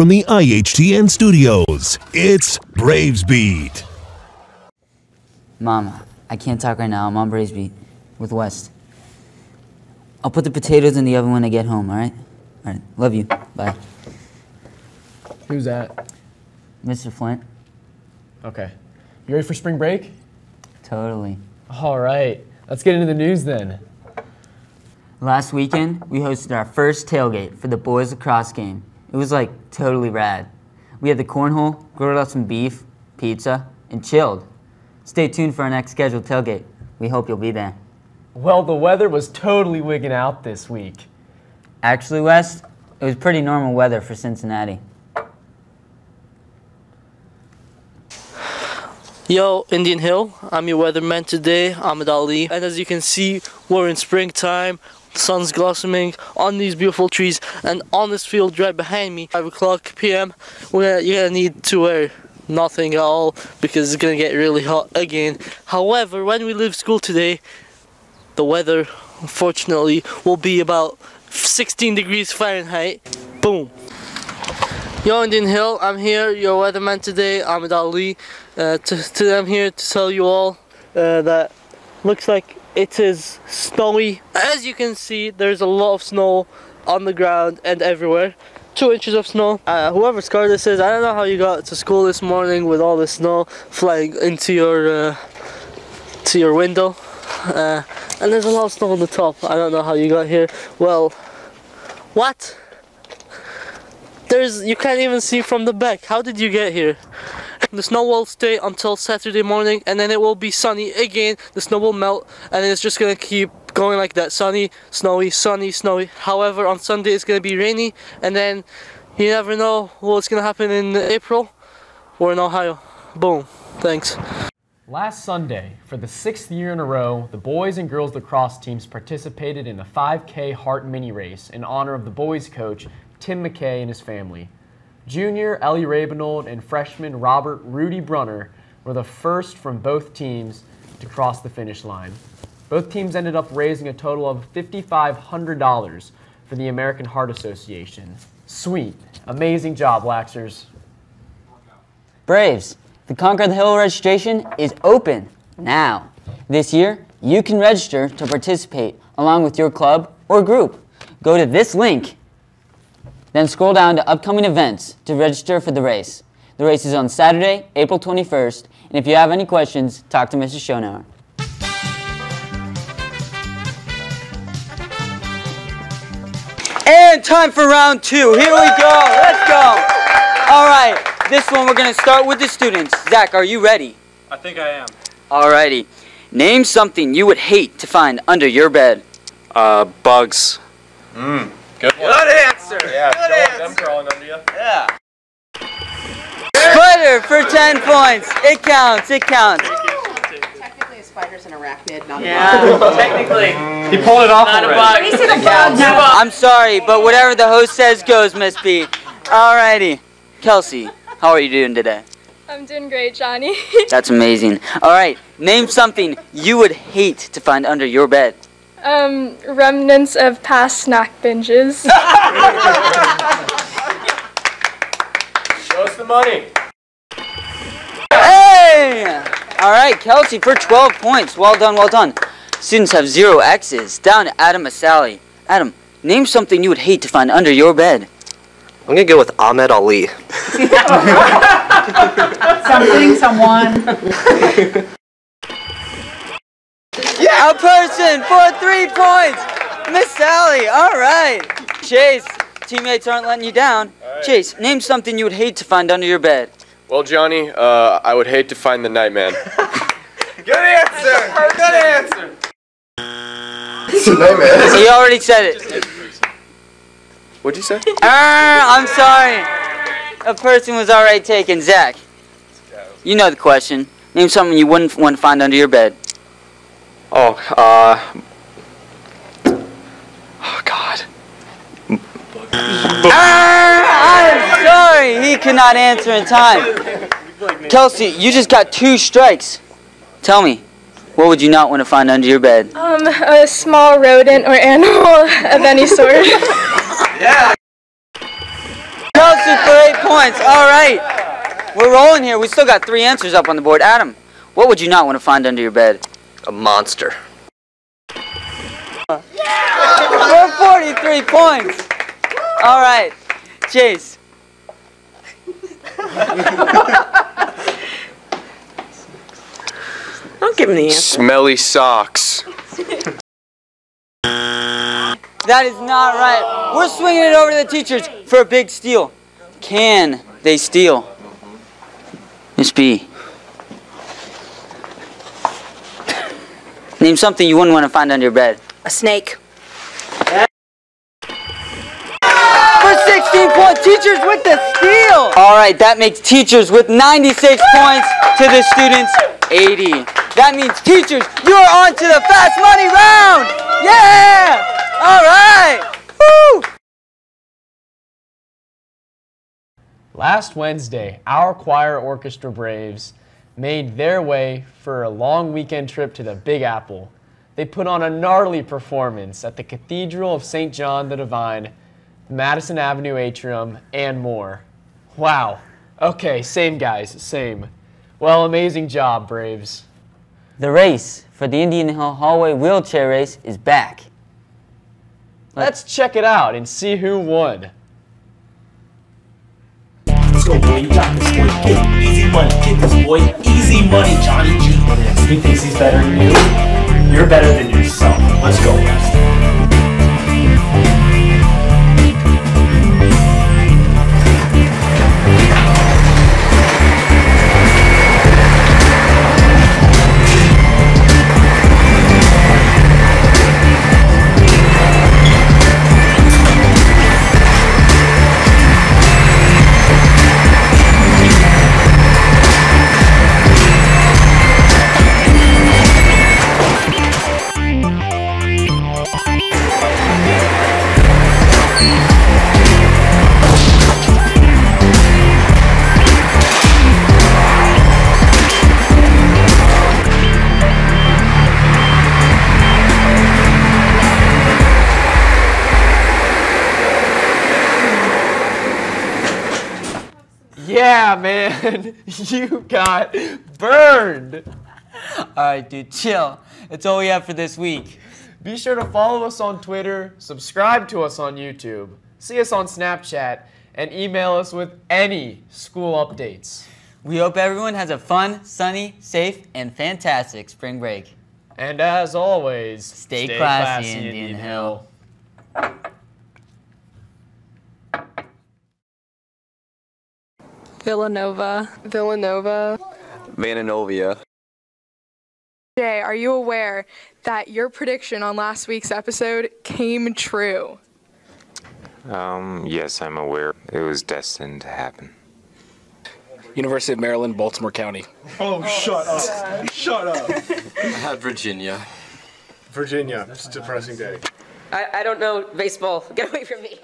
from the IHTN studios, it's Braves Beat. Mama, I can't talk right now. I'm on Braves Beat with West. I'll put the potatoes in the oven when I get home, all right? All right. Love you. Bye. Who's that? Mr. Flint? Okay. You ready for spring break? Totally. All right. Let's get into the news then. Last weekend, we hosted our first tailgate for the boys lacrosse game. It was like totally rad. We had the cornhole, grilled up some beef, pizza, and chilled. Stay tuned for our next scheduled tailgate. We hope you'll be there. Well, the weather was totally wigging out this week. Actually, West, it was pretty normal weather for Cincinnati. Yo, Indian Hill, I'm your weatherman today, Ahmed Ali. And as you can see, we're in springtime, the sun's blossoming on these beautiful trees, and on this field right behind me, 5 o'clock p.m., we're, you're gonna need to wear nothing at all because it's gonna get really hot again. However, when we leave school today, the weather, unfortunately, will be about 16 degrees Fahrenheit. Boom. Yo, Indian Hill, I'm here, your weatherman today, Ahmed Ali. Uh, to, to, I'm here to tell you all uh, that looks like it is snowy. As you can see, there's a lot of snow on the ground and everywhere. Two inches of snow. Uh, whoever's car this is, I don't know how you got to school this morning with all the snow flying into your uh, to your window. Uh, and there's a lot of snow on the top. I don't know how you got here. Well, what? There's you can't even see from the back. How did you get here? The snow will stay until Saturday morning and then it will be sunny again. The snow will melt and it's just gonna keep going like that. Sunny, snowy, sunny, snowy. However, on Sunday it's gonna be rainy and then you never know what's gonna happen in April or in Ohio. Boom. Thanks. Last Sunday, for the sixth year in a row, the boys and girls lacrosse teams participated in the 5K Heart Mini Race in honor of the boys coach, Tim McKay, and his family. Junior Ellie Rabinold and freshman Robert Rudy Brunner were the first from both teams to cross the finish line. Both teams ended up raising a total of $5,500 for the American Heart Association. Sweet. Amazing job, Laxers. Braves, the Conquer the Hill registration is open now. This year, you can register to participate along with your club or group. Go to this link, then scroll down to upcoming events to register for the race. The race is on Saturday, April 21st, and if you have any questions, talk to Mr. Schonauer. And time for round two. Here we go. Let's go. All right. This one we're going to start with the students. Zach, are you ready? I think I am. All righty. Name something you would hate to find under your bed. Uh, bugs. Mm. Good one. Good answer. Yeah, Good don't answer. them crawling under you. Yeah. Spider for 10 points. It counts. It counts. Technically, a spider's an arachnid, not Yeah, technically. He pulled it off Not a already. bug. He said a bug. I'm sorry, but whatever the host says goes, Miss B. Alrighty. Kelsey, how are you doing today? I'm doing great, Johnny. That's amazing. Alright, name something you would hate to find under your bed. Um, remnants of past snack binges. Show us the money. Hey! Alright, Kelsey for 12 points. Well done, well done. Students have zero X's. Down to Adam Masali. Adam, name something you would hate to find under your bed. I'm gonna go with Ahmed Ali. Something, someone. A person for three points. Miss Sally. All right. Chase, teammates aren't letting you down. Chase, name something you would hate to find under your bed. Well, Johnny, uh, I would hate to find the Nightman. Good answer. Good answer. He already said it. What'd you say? I'm sorry. A person was already taken. Zach, you know the question. Name something you wouldn't want to find under your bed. Oh, uh. Oh, God. Ah, I'm sorry. He could not answer in time. Kelsey, you just got two strikes. Tell me, what would you not want to find under your bed? um, a small rodent or animal of any sort. Yeah. Kelsey for eight points. All right. We're rolling here. We still got three answers up on the board. Adam, what would you not want to find under your bed? A monster. For 43 points. All right. Chase. Don't give him the answer. Smelly socks. That is not right. We're swinging it over to the teachers for a big steal. Can they steal? Miss B. Name something you wouldn't want to find under your bed. A snake. For 16 points, teachers with the steal. All right, that makes teachers with 96 points to the students 80. That means teachers, you are on to the fast money round. Yeah! All right. Woo! Last Wednesday, our choir orchestra Braves made their way for a long weekend trip to the Big Apple. They put on a gnarly performance at the Cathedral of St. John the Divine, Madison Avenue Atrium, and more. Wow. Okay, same guys, same. Well, amazing job, Braves. The race for the Indian Hill Hallway Wheelchair Race is back. Let's check it out and see who won. Let's go, boy. You got this, boy. Get. Easy money. Get this, boy. Easy money, Johnny G. He thinks he's better than you. You're better than yourself. Yeah, man. You got burned. All right, dude, chill. That's all we have for this week. Be sure to follow us on Twitter, subscribe to us on YouTube, see us on Snapchat, and email us with any school updates. We hope everyone has a fun, sunny, safe, and fantastic spring break. And as always, Stay classy, Indian Hill. Villanova. Villanova. Vananovia. Jay, are you aware that your prediction on last week's episode came true? Um, yes, I'm aware. It was destined to happen. University of Maryland, Baltimore County. Oh, shut up. Shut up. I had Virginia. Virginia. It's a depressing day. I, I don't know baseball. Get away from me.